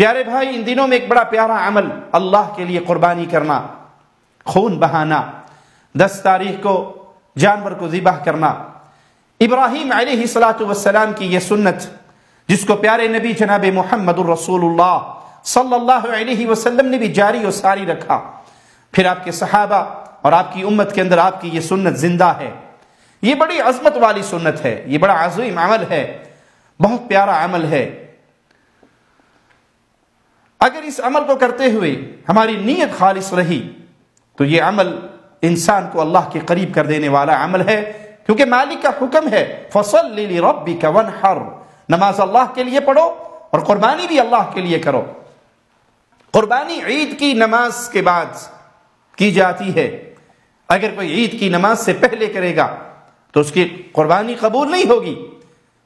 پیارے بھائی، ان دنوں میں ایک بڑا پیارا عمل، اللہ کے لیے قربانی کرنا، خون بہانا، دس تاریخ کو، جانور کو ذبح کرنا۔ ابراہیم علیہ السلاۃ والسلام کی یہ سنت، جس کو پیارے نبی جناب محمد الرسول اللہ صلی اللہ علیہ وسلم نے بھی جاری و ساری رکھا۔ پھر آپ کے صحابہ اور آپ کی امت کے اندر آپ کی یہ سنت زندہ ہے۔ یہ بڑی عظمت والی سنت ہے، یہ بڑا عظیم عمل ہے۔ بہت پیارا عمل ہے۔ اگر اس عمل کو کرتے ہوئے ہماری نیت خالص رہی، تو یہ عمل انسان کو اللہ کے قریب کر دینے والا عمل ہے، کیونکہ مالک کا حکم ہے، فصل ربی کا ون نماز اللہ کے لیے پڑھو اور قربانی بھی اللہ کے لیے کرو۔ قربانی عید کی نماز کے بعد کی جاتی ہے۔ اگر کوئی عید کی نماز سے پہلے کرے گا، تو اس کی قربانی قبول نہیں ہوگی۔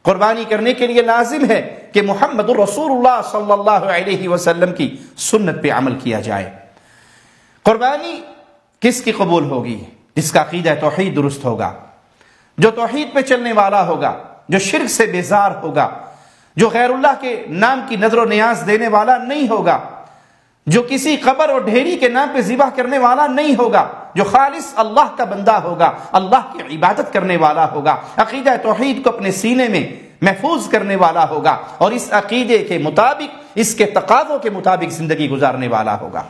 قربانی کرنے کے لیے لازم ہے کہ محمد الرسول اللہ صلی اللہ علیہ وسلم کی سنت پہ عمل کیا جائے۔ قربانی کس کی قبول ہوگی؟ جس کا عقیدہ توحید درست ہوگا۔ جو توحید پہ چلنے والا ہوگا، جو شرک سے بیزار ہوگا، جو غیر اللہ کے نام کی نظر و نیاز دینے والا نہیں ہوگا، جو کسی قبر اور ڈھیری کے نام پہ ذبح کرنے والا نہیں ہوگا جو خالص اللہ کا بندہ ہوگا، اللہ کی عبادت کرنے والا ہوگا، عقیدہ توحید کو اپنے سینے میں محفوظ کرنے والا ہوگا اور اس عقیدے کے مطابق، اس کے تقاضوں کے مطابق زندگی گزارنے والا ہوگا۔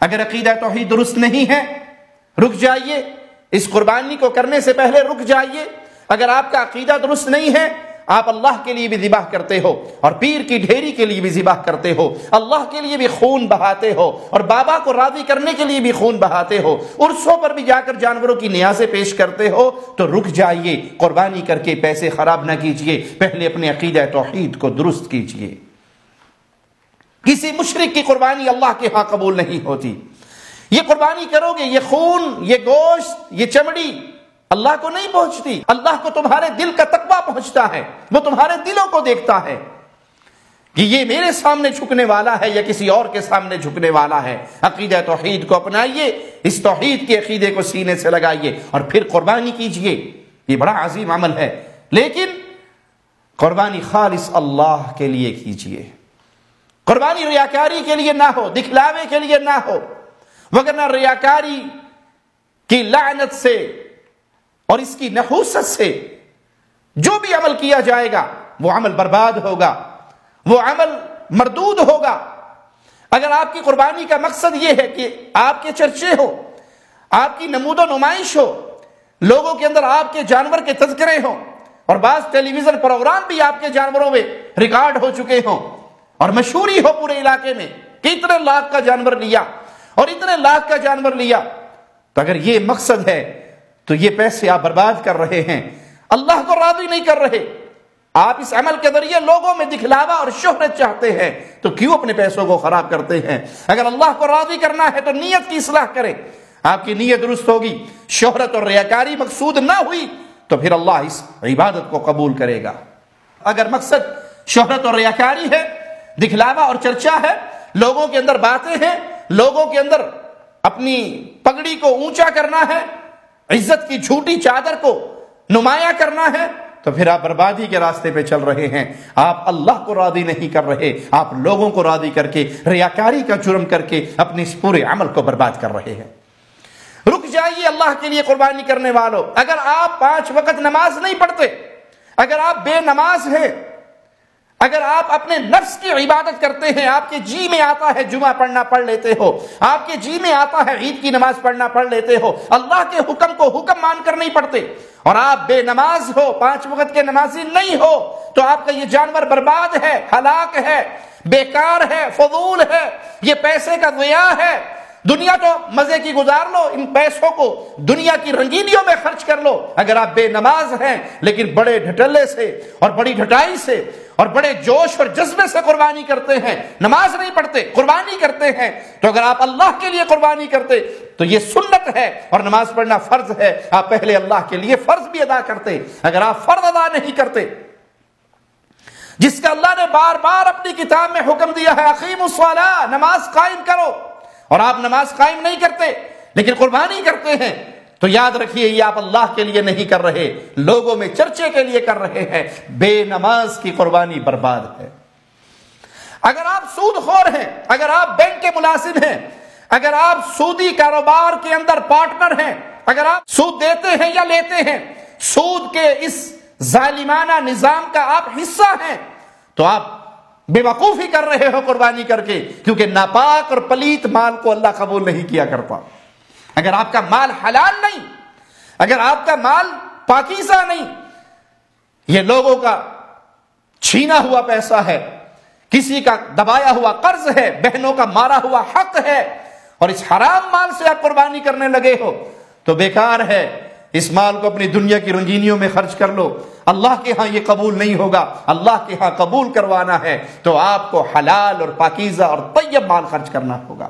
اگر عقیدہ توحید درست نہیں ہے، رک جائیے۔ اس قربانی کو کرنے سے پہلے رک جائیے۔ اگر آپ کا عقیدہ درست نہیں ہے آپ اللہ کے لیے بھی ذبح کرتے ہو اور پیر کی ڈھیری کے لیے بھی ذبح کرتے ہو اللہ کے لیے بھی خون بہاتے ہو اور بابا کو راضی کرنے کے لیے بھی خون بہاتے ہو عرصوں پر بھی جا کر جانوروں کی نیازیں پیش کرتے ہو تو رک جائیے قربانی کر کے پیسے خراب نہ کیجیے پہلے اپنے عقیدہ توحید کو درست کیجیے کسی مشرق کی قربانی اللہ کے ہاں قبول نہیں ہوتی یہ قربانی کرو گے یہ خون یہ گوشت یہ چمڑی اللہ کو نہیں پہنچتی۔ اللہ کو تمہارے دل کا تقوی پہنچتا ہے۔ وہ تمہارے دلوں کو دیکھتا ہے۔ کہ یہ میرے سامنے جھکنے والا ہے یا کسی اور کے سامنے جھکنے والا ہے۔ عقیدہ توحید کو اپنائیے۔ اس توحید کے عقیدے کو سینے سے لگائیے۔ اور پھر قربانی کیجیے یہ بڑا عظیم عمل ہے۔ لیکن قربانی خالص اللہ کے لیے کیجیے قربانی ریاکاری کے لیے نہ ہو، دکھلاوے کے لیے نہ ہو۔ وگرنہ ریاکاری کی لعنت سے اور اس کی نحوست سے جو بھی عمل کیا جائے گا، وہ عمل برباد ہوگا، وہ عمل مردود ہوگا۔ اگر آپ کی قربانی کا مقصد یہ ہے کہ آپ کے چرچے ہو، آپ کی نمود و نمائش ہو، لوگوں کے اندر آپ کے جانور کے تذکرے ہوں، اور بعض ٹیلی ویژن پروگرام بھی آپ کے جانوروں میں ریکارڈ ہو چکے ہوں، اور مشہوری ہو پورے علاقے میں کہ اتنے لاکھ کا جانور لیا، اور اتنے لاکھ کا جانور لیا، تو اگر یہ مقصد ہے تو یہ پیسے آپ برباد کر رہے ہیں۔ اللہ کو راضی نہیں کر رہے۔ آپ اس عمل کے ذریعے لوگوں میں دکھلاوا اور شہرت چاہتے ہیں۔ تو کیوں اپنے پیسوں کو خراب کرتے ہیں؟ اگر اللہ کو راضی کرنا ہے تو نیت کی اصلاح کرے آپ کی نیت درست ہوگی۔ شہرت اور ریاکاری مقصود نہ ہوئی تو پھر اللہ اس عبادت کو قبول کرے گا۔ اگر مقصد شہرت اور ریاکاری ہے، دکھلاوا اور چرچا ہے، لوگوں کے اندر باتیں ہیں، لوگوں کے اندر اپنی پگڑی کو اونچا کرنا ہے عزت کی جھوٹی چادر کو نمایاں کرنا ہے، تو پھر آپ بربادی کے راستے پہ چل رہے ہیں۔ آپ اللہ کو راضی نہیں کر رہے، آپ لوگوں کو راضی کر کے، ریاکاری کا جرم کر کے اپنے اس پورے عمل کو برباد کر رہے ہیں۔ رک جائیے اللہ کے لیے قربانی کرنے والوں۔ اگر آپ پانچ وقت نماز نہیں پڑھتے، اگر آپ بے نماز ہیں اگر آپ اپنے نفس کی عبادت کرتے ہیں، آپ کے جی میں آتا ہے جمعہ پڑھنا پڑھ لیتے ہو، آپ کے جی میں آتا ہے عید کی نماز پڑھنا پڑھ لیتے ہو، اللہ کے حکم کو حکم مان کر نہیں پڑھتے۔ اور آپ بے نماز ہو، پانچ وقت کے نمازی نہیں ہو، تو آپ کا یہ جانور برباد ہے، ہلاک ہے، بیکار ہے، فضول ہے، یہ پیسے کا ضیاع ہے۔ دنیا تو مزے کی گزار لو، ان پیسوں کو دنیا کی رنگینیوں میں خرچ کر لو۔ اگر آپ بے نماز ہیں، لیکن بڑے ڈھٹلے سے اور بڑی ڈھٹائی سے اور بڑے جوش اور جذبے سے قربانی کرتے ہیں، نماز نہیں پڑھتے، قربانی کرتے ہیں۔ تو اگر آپ اللہ کے لیے قربانی کرتے، تو یہ سنت ہے اور نماز پڑھنا فرض ہے۔ آپ پہلے اللہ کے لیے فرض بھی ادا کرتے، اگر آپ فرض ادا نہیں کرتے۔ جس کا اللہ نے بار بار اپنی کتاب میں حکم دیا ہے عقیم الصلاح نماز قائم کرو۔ اور آپ نماز قائم نہیں کرتے، لیکن قربانی کرتے ہیں۔ تو یاد رکھیے، یہ آپ اللہ کے لیے نہیں کر رہے، لوگوں میں چرچے کے لیے کر رہے ہیں۔ بے نماز کی قربانی برباد ہے۔ اگر آپ سود خور ہیں، اگر آپ بینک کے ملازم ہیں، اگر آپ سودی کاروبار کے اندر پارٹنر ہیں، اگر آپ سود دیتے ہیں یا لیتے ہیں، سود کے اس ظالمانہ نظام کا آپ حصہ ہیں، تو آپ بے وقوفی کر رہے ہو قربانی کر کے، کیونکہ ناپاک اور پلیت مال کو اللہ قبول نہیں کیا کرتا۔ اگر آپ کا مال حلال نہیں، اگر آپ کا مال پاکیزہ نہیں، یہ لوگوں کا چھینا ہوا پیسہ ہے، کسی کا دبایا ہوا قرض ہے، بہنوں کا مارا ہوا حق ہے، اور اس حرام مال سے آپ قربانی کرنے لگے ہو، تو بیکار ہے، اس مال کو اپنی دنیا کی رنگینیوں میں خرچ کر لو۔ اللہ کے ہاں یہ قبول نہیں ہوگا، اللہ کے ہاں قبول کروانا ہے، تو آپ کو حلال اور پاکیزہ اور طیب مال خرچ کرنا ہوگا۔